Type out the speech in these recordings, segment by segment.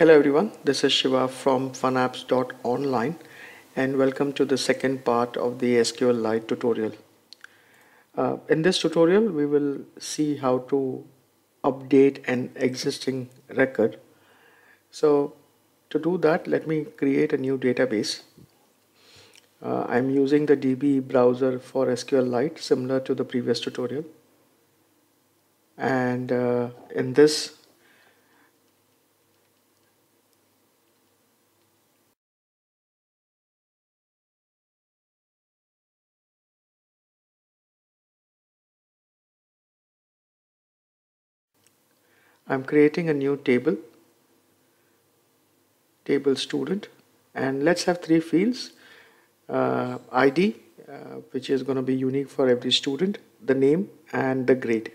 Hello everyone, this is Shiva from funapps.online and welcome to the second part of the SQLite tutorial. Uh, in this tutorial we will see how to update an existing record. So to do that let me create a new database. Uh, I'm using the DB browser for SQLite similar to the previous tutorial and uh, in this I'm creating a new table table student and let's have three fields. Uh, ID uh, which is going to be unique for every student the name and the grade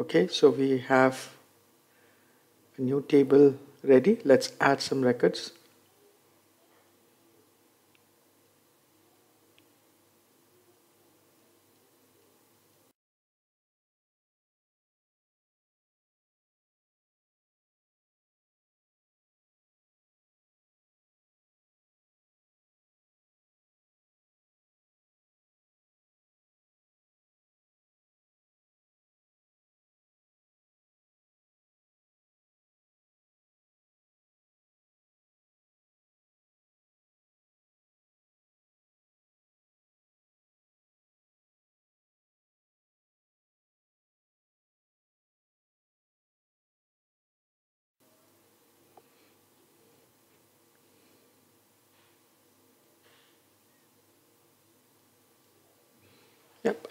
okay so we have a new table ready. Let's add some records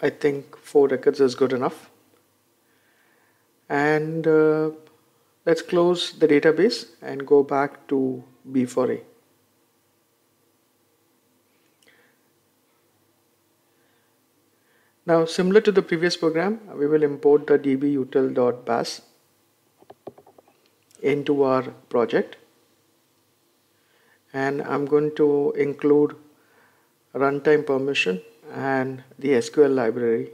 I think four records is good enough. And uh, let's close the database and go back to B4A. Now, similar to the previous program, we will import the dbutil.bas into our project. And I'm going to include runtime permission and the SQL library.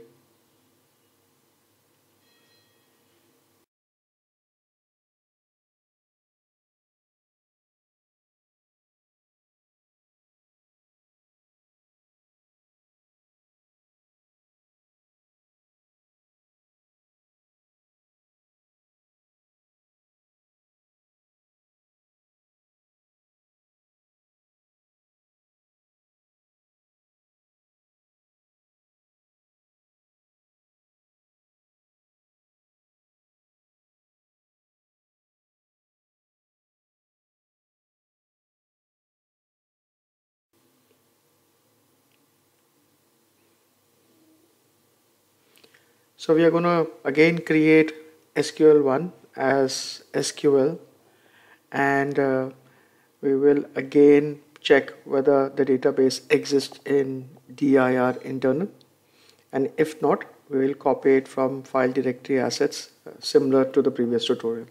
So we are going to again create SQL1 as SQL and uh, we will again check whether the database exists in dir internal and if not we will copy it from file directory assets uh, similar to the previous tutorial.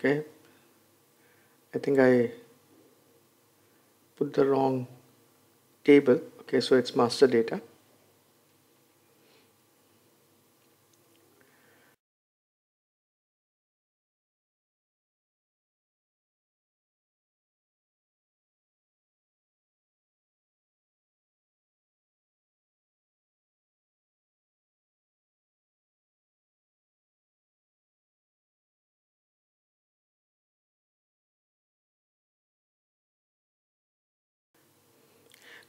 Okay. I think I put the wrong table. Okay so it's master data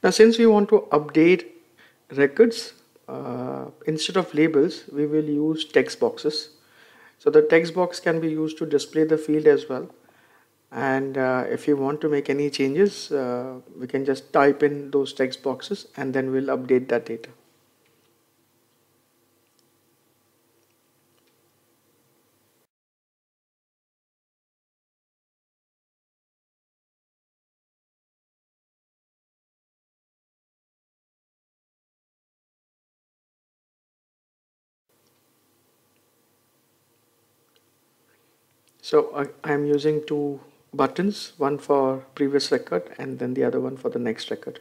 Now since we want to update records, uh, instead of labels, we will use text boxes. So the text box can be used to display the field as well. And uh, if you want to make any changes, uh, we can just type in those text boxes and then we'll update that data. So I am using two buttons, one for previous record and then the other one for the next record.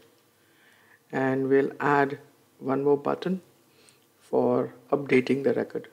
And we'll add one more button for updating the record.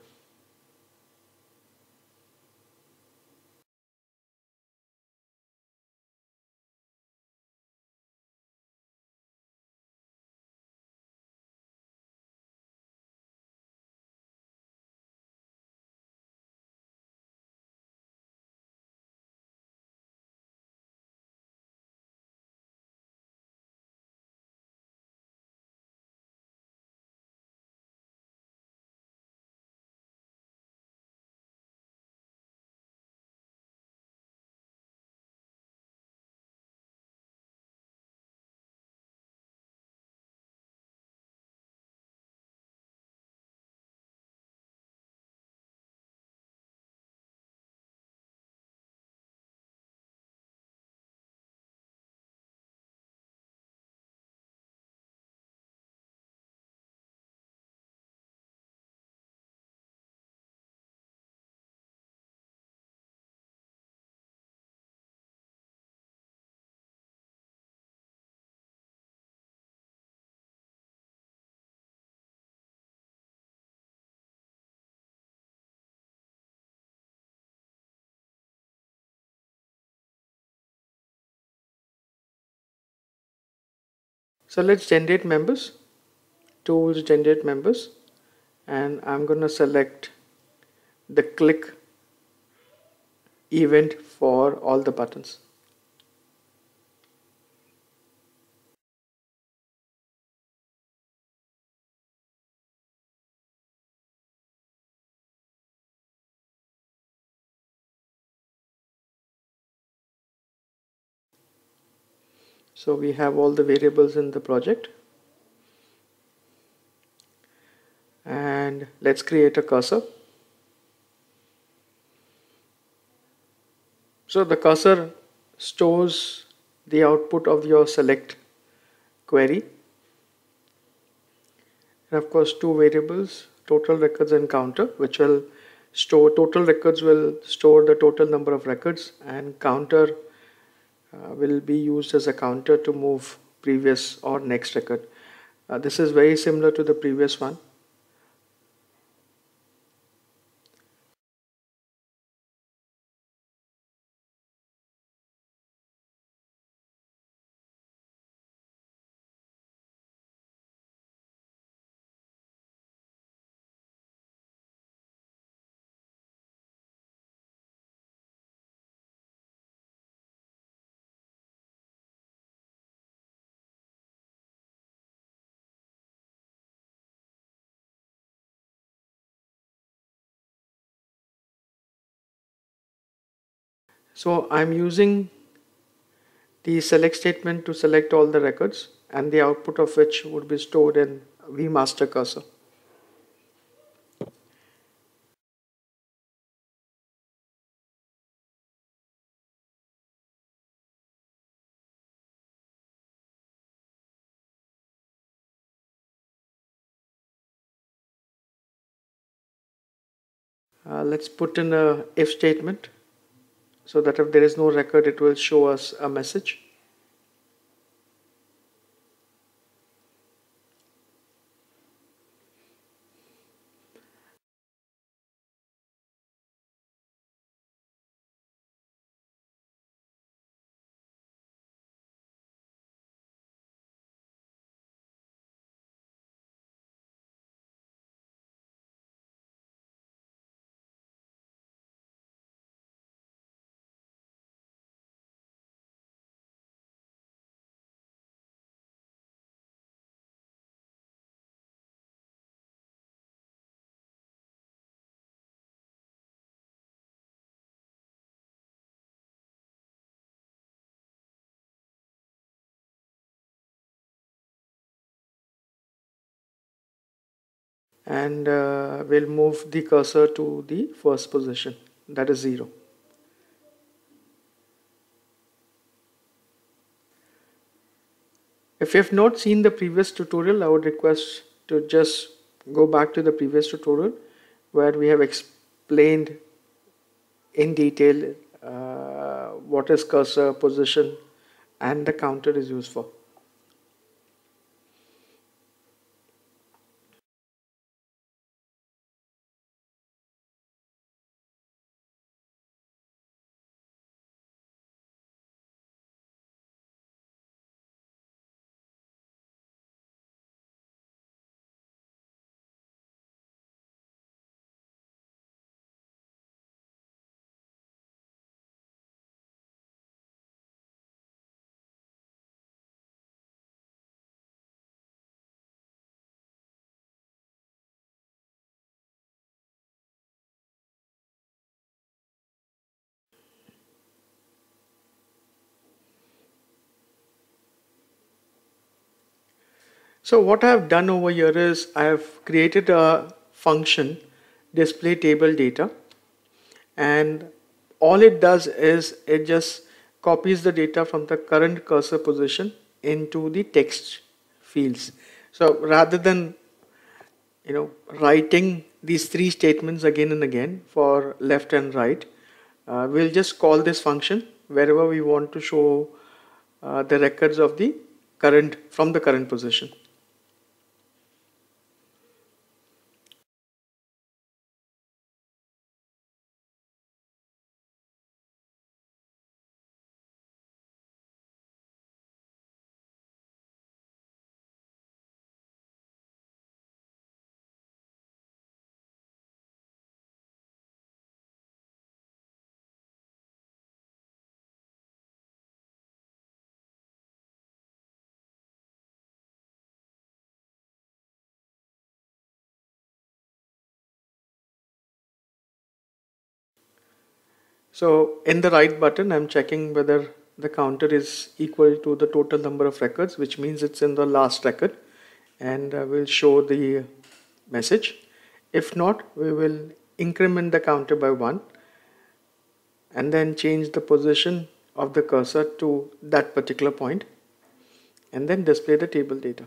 So let's generate members, tools generate members and I'm going to select the click event for all the buttons. So we have all the variables in the project. And let's create a cursor. So the cursor stores the output of your select query. And of course two variables, total records and counter, which will store total records will store the total number of records and counter uh, will be used as a counter to move previous or next record. Uh, this is very similar to the previous one. So I'm using the select statement to select all the records and the output of which would be stored in vmaster cursor. Uh, let's put in a if statement so that if there is no record it will show us a message. And uh, we'll move the cursor to the first position that is 0. If you have not seen the previous tutorial I would request to just go back to the previous tutorial where we have explained in detail uh, what is cursor position and the counter is used for. So what I have done over here is I have created a function display table data and all it does is it just copies the data from the current cursor position into the text fields. So rather than you know writing these three statements again and again for left and right uh, we'll just call this function wherever we want to show uh, the records of the current from the current position. So in the right button, I'm checking whether the counter is equal to the total number of records, which means it's in the last record and uh, we'll show the message. If not, we will increment the counter by one and then change the position of the cursor to that particular point and then display the table data.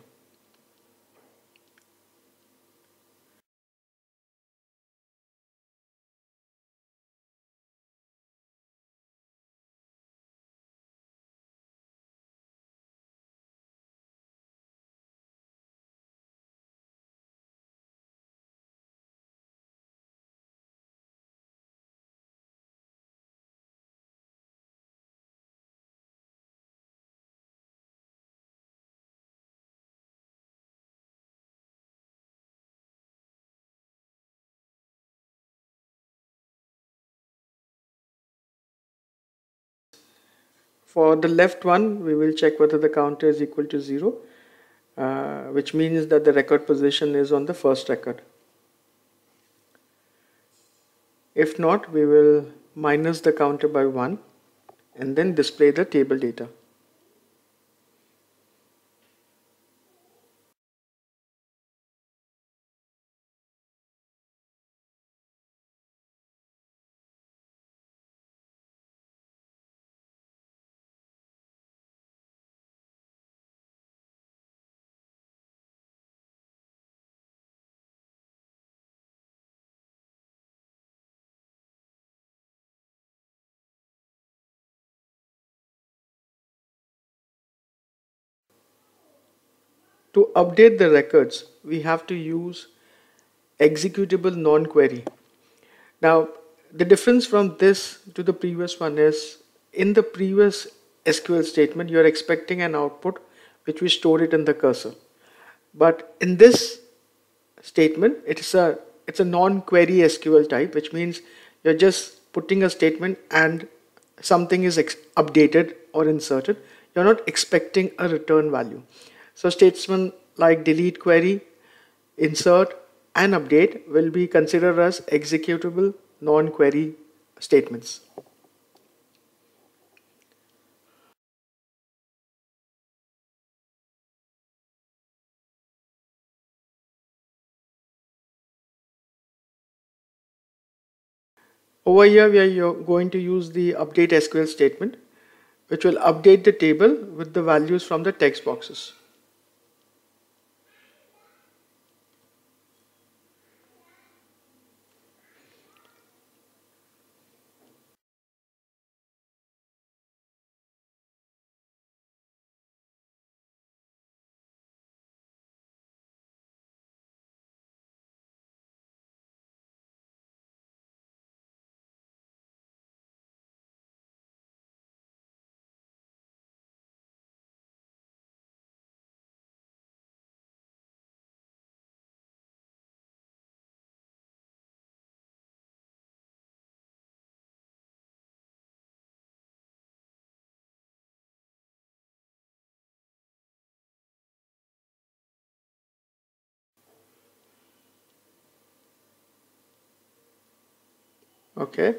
For the left one, we will check whether the counter is equal to 0, uh, which means that the record position is on the first record. If not, we will minus the counter by 1 and then display the table data. To update the records, we have to use executable non-query. Now, the difference from this to the previous one is in the previous SQL statement, you're expecting an output which we store it in the cursor. But in this statement, it's a it's a non-query SQL type, which means you're just putting a statement and something is updated or inserted. You're not expecting a return value. So statements like delete query, insert, and update will be considered as executable non-query statements. Over here, we are going to use the update SQL statement, which will update the table with the values from the text boxes. Okay.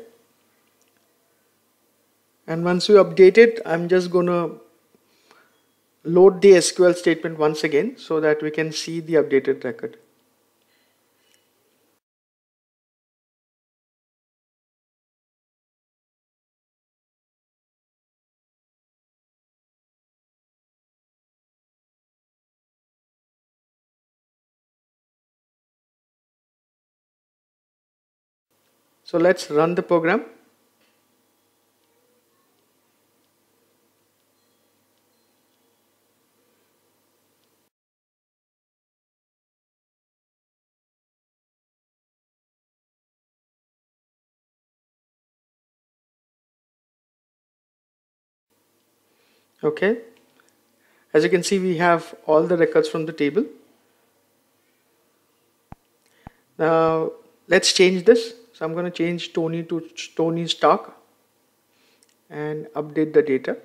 And once you update it I'm just gonna load the SQL statement once again so that we can see the updated record So let's run the program. Okay. As you can see, we have all the records from the table. Now, let's change this. So I'm going to change Tony to Tony Stark and update the data.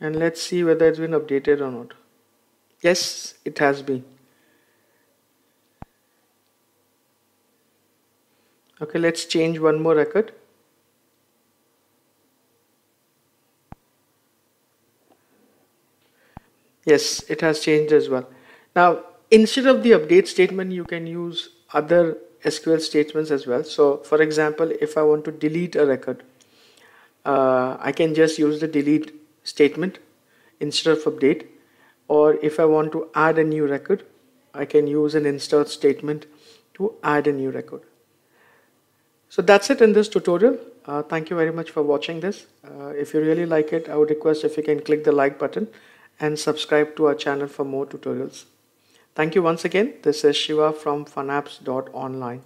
And let's see whether it's been updated or not. Yes, it has been. Okay, let's change one more record. Yes, it has changed as well. Now, instead of the update statement, you can use other SQL statements as well. So, for example, if I want to delete a record, uh, I can just use the delete statement instead of update. Or if I want to add a new record, I can use an insert statement to add a new record. So that's it in this tutorial. Uh, thank you very much for watching this. Uh, if you really like it, I would request if you can click the like button and subscribe to our channel for more tutorials. Thank you once again. This is Shiva from funapps.online.